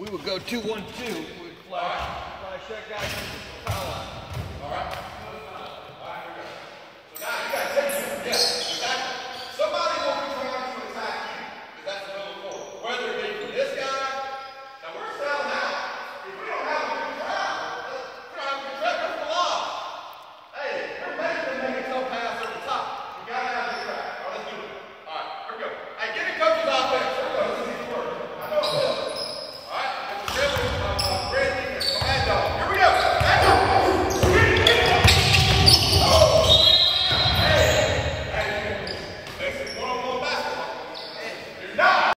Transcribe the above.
we would go two one two. We would flash, flash that guy.